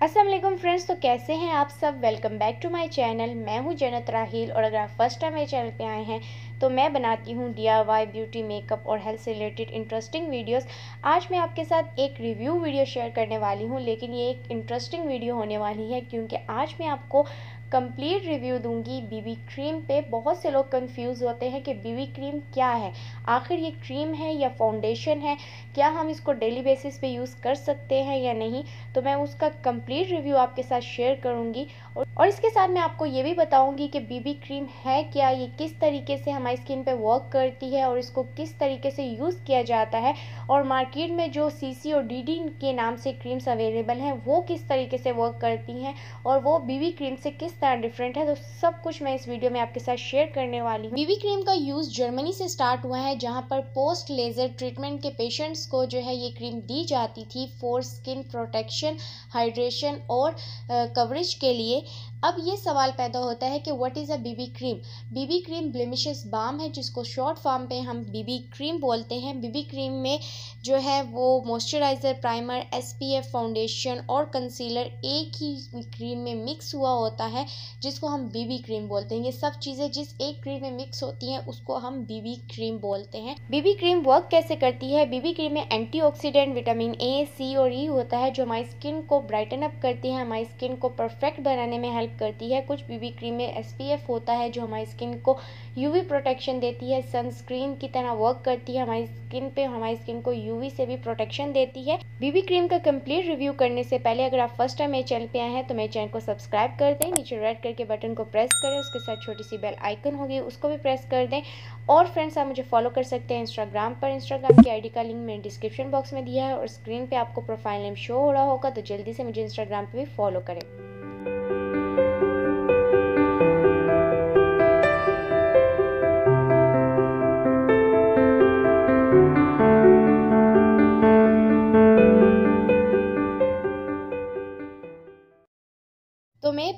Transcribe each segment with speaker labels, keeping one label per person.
Speaker 1: Aslam friends तो कैसे हैं आप सब? Welcome back to my channel मैं हूँ जन्नत राहील और अगर आप फ़र्स्ट टाइम मेरे चैनल पे आए हैं तो मैं बनाती हूँ डी वाई ब्यूटी मेकअप और हेल्थ से रिलेटेड इंटरेस्टिंग वीडियोस आज मैं आपके साथ एक रिव्यू वीडियो शेयर करने वाली हूँ, लेकिन ये एक इंटरेस्टिंग वीडियो होने वाली है, क्योंकि आज मैं आपको कंप्लीट रिव्यू दूँगी बीबी क्रीम पे। बहुत से लोग कंफ्यूज होते हैं कि बीबी क्रीम क्या है। आखिर ये क्रीम है या फाउंडेशन है? क्या हम इसको डेली बेसिस पे यूज़ कर सकते हैं या नहीं? तो मैं उसका कंप्लीट रिव्यू आपके साथ शेयर करूँगी और इसके साथ मैं आपको ये भी बताऊँगी कि बीबी क्रीम है क्या, ये किस तरीके से हमारी स्किन पे वर्क करती है और इसको किस तरीके से यूज़ किया जाता है और मार्केट में जो सी और डी के नाम से क्रीम्स अवेलेबल हैं, वो किस तरीके से वर्क करती हैं और वो बीबी क्रीम से किस तरह डिफरेंट है तो सब कुछ मैं इस वीडियो में आपके साथ शेयर करने वाली हूँ। बीबी क्रीम का यूज़ जर्मनी से स्टार्ट हुआ है, जहाँ पर पोस्ट लेज़र ट्रीटमेंट के पेशेंट्स को जो है ये क्रीम दी जाती थी फॉर स्किन प्रोटेक्शन हाइड्रेशन और कवरेज के लिए। अब ये सवाल पैदा होता है कि what is a BB cream BB cream blemishes balm है, जिसको शॉर्ट फॉर्म पे हम बीबी क्रीम बोलते हैं। बीबी क्रीम में जो है वो मॉइस्चराइज़र प्राइमर एसपीएफ फाउंडेशन और कंसीलर एक ही क्रीम में मिक्स हुआ होता है, जिसको हम बीबी क्रीम बोलते हैं। ये सब चीज़ें जिस एक क्रीम में मिक्स होती हैं, उसको हम बीबी क्रीम बोलते हैं। बीबी क्रीम वर्क कैसे करती है? बीबी क्रीम में एंटीऑक्सीडेंट विटामिन ए सी और ई होता है, जो हमारी स्किन को ब्राइटन अप करती है। हमारी स्किन को परफेक्ट बनाने में हेल्प हेल्प करती है। कुछ बीबी क्रीम में एस होता है जो हमारी स्किन को यूवी प्रोटेक्शन देती है। सनस्क्रीन की तरह वर्क करती है। हमारी स्किन पे, हमारी स्किन को यूवी से भी प्रोटेक्शन देती है। बीबी क्रीम का कंप्लीट रिव्यू करने से पहले अगर आप फ़र्स्ट टाइम मेरे चैनल पे आए हैं तो मेरे चैनल को सब्सक्राइब कर दें। नीचे रेड करके बटन को प्रेस करें। उसके साथ छोटी सी बेल आइकन होगी, उसको भी प्रेस कर दें। और फ्रेंड्स आप मुझे फॉलो कर सकते हैं इंस्टाग्राम पर। इंस्टाग्राम की आईडी का लिंक मैंने डिस्क्रिप्शन बॉक्स में दिया है और स्क्रीन पे आपको प्रोफ़ाइल नेम शो हो रहा होगा तो जल्दी से मुझे इंस्टाग्राम पे भी फॉलो करें।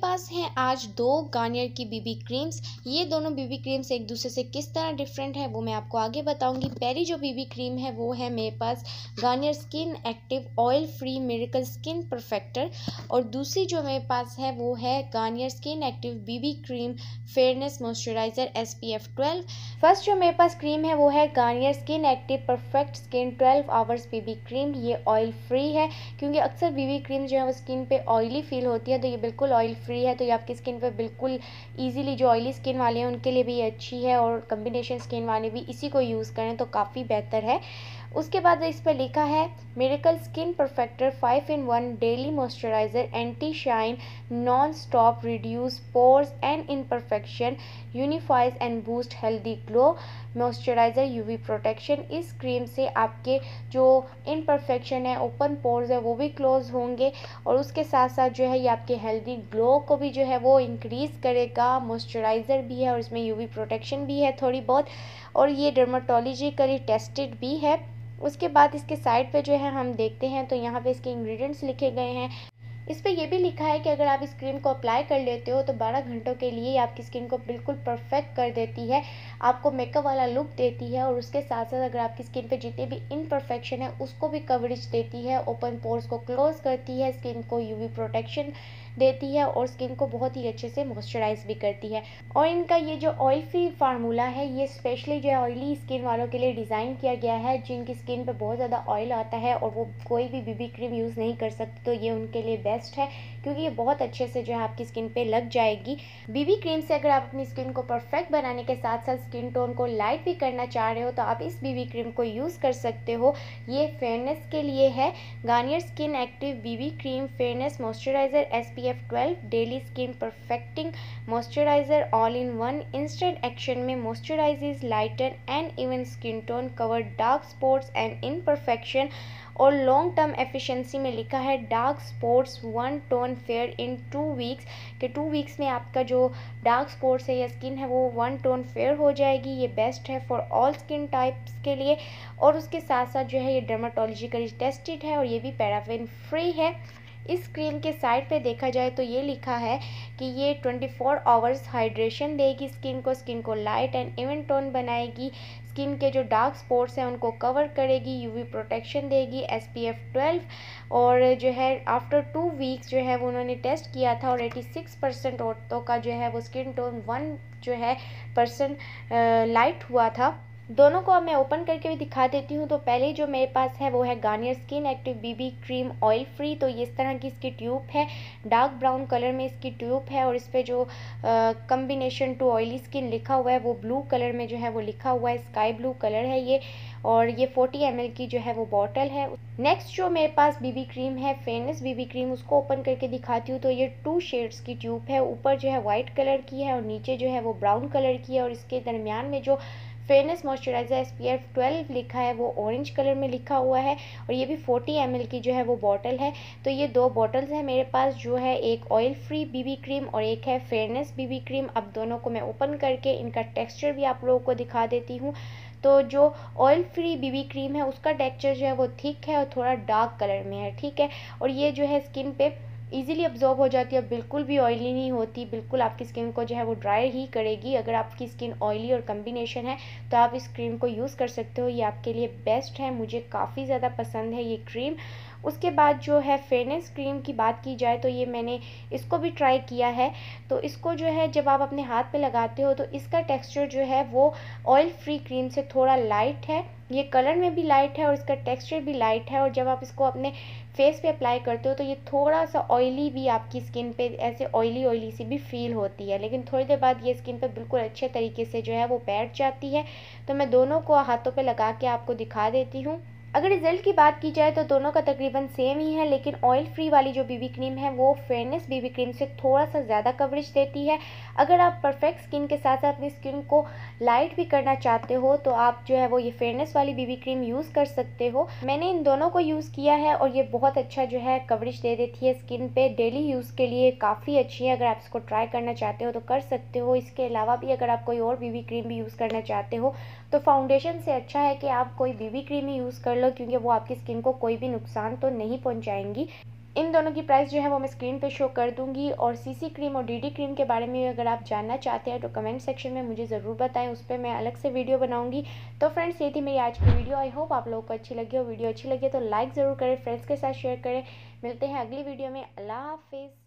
Speaker 1: तो मेरे पास हैं। आज दो गार्नियर की बीबी क्रीम्स ये दोनों बीबी क्रीम्स एक दूसरे से किस तरह डिफरेंट है वो मैं आपको आगे बताऊँगी। पहली जो बीबी क्रीम है वो है मेरे पास Garnier skin active oil free miracle skin perfector और दूसरी जो मेरे पास है वो है Garnier skin active BB cream fairness moisturiser S P F twelve first जो मेरे पास क्रीम है वो है Garnier skin active perfect skin twelve hours BB cream ये ऑयल फ्री है क्योंकि अक्सर बीबी क्रीम जो है वो स्किन पे ऑयली फील होती है तो ये बिल्कुल ऑयल फ्री है तो ये आपकी स्किन पर बिल्कुल ईजिली जो ऑयली स्किन वाले हैं, उनके लिए भी अच्छी है और कम्बिनेशन स्किन वाले भी इसी को यूज़ करें तो काफ़ी बेहतर है। उसके बाद इस पर लिखा है miracle skin perfector five in one daily moisturiser anti shine non stop reduce pores and imperfection unifies and boost healthy glow moisturiser UV protection इस क्रीम से आपके जो इनपरफेक्शन है ओपन पोर्स है, वो भी क्लोज होंगे और उसके साथ साथ जो है ये आपके हेल्दी ग्लो को भी जो है वो इंक्रीज़ करेगा। मॉइस्चराइज़र भी है और इसमें यूवी प्रोटेक्शन भी है थोड़ी बहुत और ये डर्माटोलॉजिकली टेस्टेड भी है। उसके बाद इसके साइड पे जो है हम देखते हैं तो यहाँ पे इसके इंग्रेडिएंट्स लिखे गए हैं। इस पर यह भी लिखा है कि अगर आप इस क्रीम को अप्लाई कर लेते हो तो 12 घंटों के लिए आपकी स्किन को बिल्कुल परफेक्ट कर देती है। आपको मेकअप वाला लुक देती है और उसके साथ साथ अगर आपकी स्किन पे जितने भी इनपरफेक्शन है, उसको भी कवरेज देती है। ओपन पोर्स को क्लोज करती है स्किन को यूवी प्रोटेक्शन देती है और स्किन को बहुत ही अच्छे से मॉइस्चराइज भी करती है। और इनका ये जो ऑयल फ्री फार्मूला है, ये स्पेशली जो ऑयली स्किन वालों के लिए डिज़ाइन किया गया है, जिनकी स्किन पर बहुत ज़्यादा ऑयल आता है और वो कोई भी बीबी क्रीम यूज़ नहीं कर सकते तो ये उनके लिए बेस्ट है, क्योंकि ये बहुत अच्छे से जो है आपकी स्किन पे लग जाएगी। बीबी क्रीम से अगर आप अपनी स्किन को परफेक्ट बनाने के साथ साथ स्किन टोन को लाइट भी करना चाह रहे हो तो आप इस बीबी क्रीम को यूज़ कर सकते हो। ये फेयरनेस के लिए है। Garnier skin active BB cream fairness moisturiser S P F twelve daily skin perfecting moisturiser all in one instant action में moisturises lighten and even skin tone cover dark spots and imperfection और long term efficiency में लिखा है dark spots one tone fair in two weeks के two weeks में आपका जो dark spots है या स्किन है, वो वन टोन फेयर हो जाएगी. ये बेस्ट है फॉर ऑल स्किन टाइप्स के लिए. और उसके साथ साथ जो है, ये डर्माटोलॉजिकली टेस्टेड है और ये भी पैराफिन फ्री है. इस क्रीम के साइड पे देखा जाए तो ये लिखा है कि ये 24 फोर आवर्स हाइड्रेशन देगी स्किन को स्किन को लाइट एंड इवन टोन बनाएगी। स्किन के जो डार्क स्पॉट्स हैं उनको कवर करेगी यूवी प्रोटेक्शन देगी एस पी एफ़ ट्वेल्व और जो है आफ्टर टू वीक्स जो है वो उन्होंने टेस्ट किया था और एटी सिक्स परसेंट औरतों का जो है वो स्किन टोन वन जो है परसेंट लाइट हुआ था। दोनों को अब मैं ओपन करके भी दिखा देती हूँ। तो पहले जो मेरे पास है वो है Garnier skin active BB cream oil free तो ये इस तरह की इसकी ट्यूब है। डार्क ब्राउन कलर में इसकी ट्यूब है और इस पर जो कम्बिनेशन टू ऑयली स्किन लिखा हुआ है वो ब्लू कलर में जो है वो लिखा हुआ है। स्काई ब्लू कलर है ये और ये 40 एम की जो है वो बॉटल है। नेक्स्ट जो मेरे पास बीबी क्रीम है फेनस बीबी क्रीम उसको ओपन करके दिखाती हूँ। तो ये टू शेड्स की ट्यूब है। ऊपर जो है वाइट कलर की है और नीचे जो है वो ब्राउन कलर की है और इसके दरमियान में जो fairness moisturiser S P F twelve लिखा है, वो ऑरेंज कलर में लिखा हुआ है और ये भी फोर्टी एमएल की जो है वो बॉटल है। तो ये दो बॉटल्स हैं मेरे पास, जो है एक ऑयल फ्री बीबी क्रीम और एक है फेयरनेस बीबी क्रीम अब दोनों को मैं ओपन करके इनका टेक्स्चर भी आप लोगों को दिखा देती हूँ। तो जो ऑयल फ्री बीबी क्रीम है, उसका टेक्सचर जो है वो थिक है और थोड़ा डार्क कलर में है, ठीक है? और ये जो है स्किन पे ईजिली अब्जॉर्ब हो जाती है बिल्कुल भी ऑयली नहीं होती, बिल्कुल आपकी स्किन को जो है वो ड्राई ही करेगी। अगर आपकी स्किन ऑयली और कम्बिनेशन है तो आप इस क्रीम को यूज़ कर सकते हो। ये आपके लिए बेस्ट है, मुझे काफ़ी ज़्यादा पसंद है ये क्रीम उसके बाद जो है फेयरनेस क्रीम की बात की जाए तो ये मैंने इसको भी ट्राई किया है। तो इसको जो है जब आप अपने हाथ पे लगाते हो तो इसका टेक्सचर जो है वो ऑयल फ्री क्रीम से थोड़ा लाइट है। ये कलर में भी लाइट है और इसका टेक्सचर भी लाइट है और जब आप इसको अपने फेस पे अप्लाई करते हो तो ये थोड़ा सा ऑयली भी आपकी स्किन पे ऐसे ऑयली ऑयली सी भी फील होती है। लेकिन थोड़ी देर बाद ये स्किन पे बिल्कुल अच्छे तरीके से जो है वो बैठ जाती है। तो मैं दोनों को हाथों पे लगा के आपको दिखा देती हूँ। अगर रिज़ल्ट की बात की जाए तो दोनों का तकरीबन सेम ही है, लेकिन ऑयल फ्री वाली जो बीबी क्रीम है, वो फेयरनेस बीबी क्रीम से थोड़ा सा ज़्यादा कवरेज देती है। अगर आप परफेक्ट स्किन के साथ साथ अपनी स्किन को लाइट भी करना चाहते हो तो आप जो है वो ये फेयरनेस वाली बीबी क्रीम यूज़ कर सकते हो। मैंने इन दोनों को यूज़ किया है और ये बहुत अच्छा जो है कवरेज दे देती है स्किन पर डेली यूज़ के लिए काफ़ी अच्छी है, अगर आप इसको ट्राई करना चाहते हो तो कर सकते हो। इसके अलावा भी अगर आप कोई और बीबी क्रीम भी यूज़ करना चाहते हो तो फाउंडेशन से अच्छा है कि आप कोई बीबी क्रीम ही यूज़ कर लो, क्योंकि वो आपकी स्किन को कोई भी नुकसान तो नहीं पहुँचाएँगी। इन दोनों की प्राइस जो है वो मैं स्क्रीन पे शो कर दूँगी, और सीसी क्रीम और डीडी क्रीम के बारे में अगर आप जानना चाहते हैं तो कमेंट सेक्शन में मुझे ज़रूर बताएँ, उस पर मैं अलग से वीडियो बनाऊँगी। तो फ्रेंड्स ये थी मेरी आज की वीडियो आई होप आप लोगों को अच्छी लगी हो। वीडियो अच्छी लगी तो लाइक ज़रूर करें फ्रेंड्स के साथ शेयर करें। मिलते हैं अगली वीडियो में। अल्लाह हाफिज़।